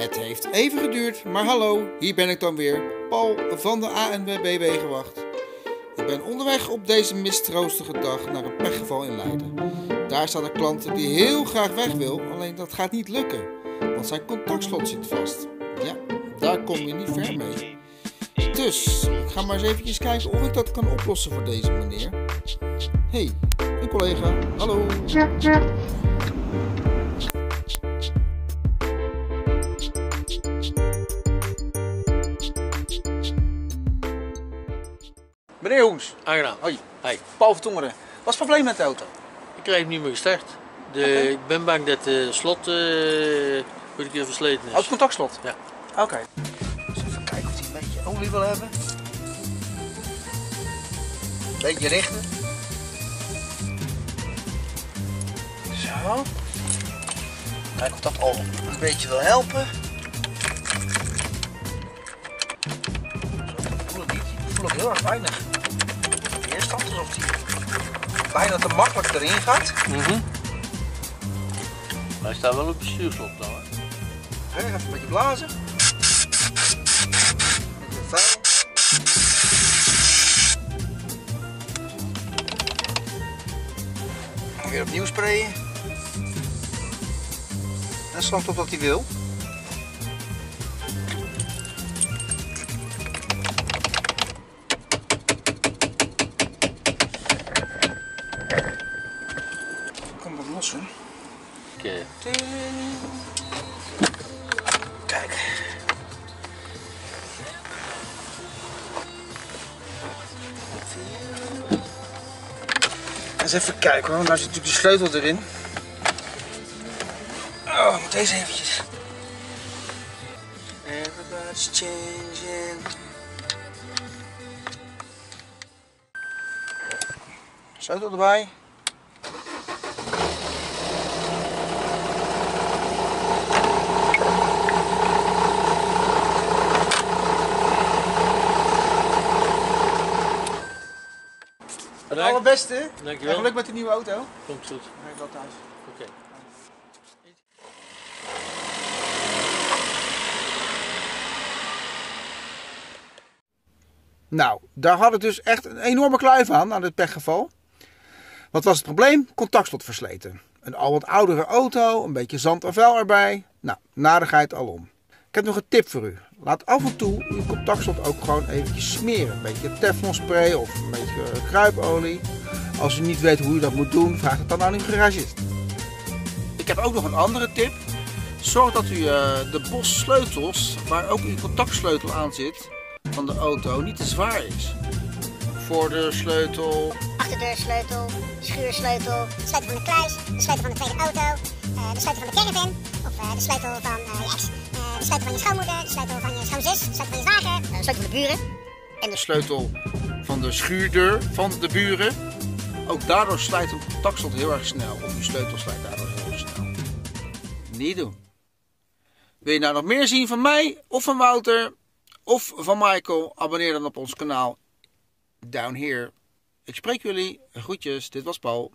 Het heeft even geduurd, maar hallo, hier ben ik dan weer, Paul van de ANWB Wegenwacht. Ik ben onderweg op deze mistroostige dag naar een pechgeval in Leiden. Daar staat een klant die heel graag weg wil, alleen dat gaat niet lukken, want zijn contactslot zit vast. Ja, daar kom je niet ver mee. Dus, ik ga maar eens eventjes kijken of ik dat kan oplossen voor deze meneer. hey, een collega, hallo. Meneer Hoens, Aangenaam. hoi, Hi. Paul van Tongeren. Wat is het probleem met de auto? Ik krijg hem niet meer gestart. De, Ik ben bang dat de slot uh, een keer versleten is. Oh, het contactslot? Ja. Oké. Dus even kijken of hij een beetje olie wil hebben. Beetje richten. Zo. Kijken of dat al een beetje wil helpen. Zo, ik voel het niet. Ik voel ook heel erg weinig. Hij bijna te makkelijk erin gaat. Mhm. Maar hij staat wel op het stuurslot dan. Hè? Hè, Even een beetje blazen. Weer opnieuw sprayen. En slaat op wat hij wil. Kijk. Eens even kijken hoor, daar zit natuurlijk de sleutel erin. Oh, moet deze eventjes. Everybody's changing. Sleutel erbij. Het Dank. allerbeste. Dankjewel. En geluk met de nieuwe auto. Komt goed. Hij dat thuis. Oké. Nou, daar had het dus echt een enorme kluif aan, aan dit pechgeval. Wat was het probleem? Contactslot versleten. Een al wat oudere auto, een beetje zand en vuil erbij. Nou, narigheid alom. Ik heb nog een tip voor u. Laat af en toe uw contactslot ook gewoon eventjes smeren. Een beetje teflon spray of een beetje eh, kruipolie. Als u niet weet hoe u dat moet doen, vraag het dan aan uw garagist. Ik heb ook nog een andere tip. Zorg dat u eh, de bos sleutels, waar ook uw contactsleutel aan zit, van de auto niet te zwaar is. Voordeursleutel, achterdeursleutel, schuursleutel, de sleutel van de kluis, de sleutel van de tweede auto, eh, de sleutel van de caravan, of eh, de sleutel van eh, je ex, eh, sleutel van je schoonmoeder, de sleutel van je schoonzus, van je zwager, eh, de sleutel van de buren. en de sleutel van de schuurdeur van de buren. Ook daardoor slijt een contactslot heel erg snel. Of uw sleutel slijt daardoor heel snel. Niet doen. Wil je nou nog meer zien van mij of van Wouter of van Michael? Abonneer dan op ons kanaal down here. Ik spreek jullie. Groetjes. Dit was Paul.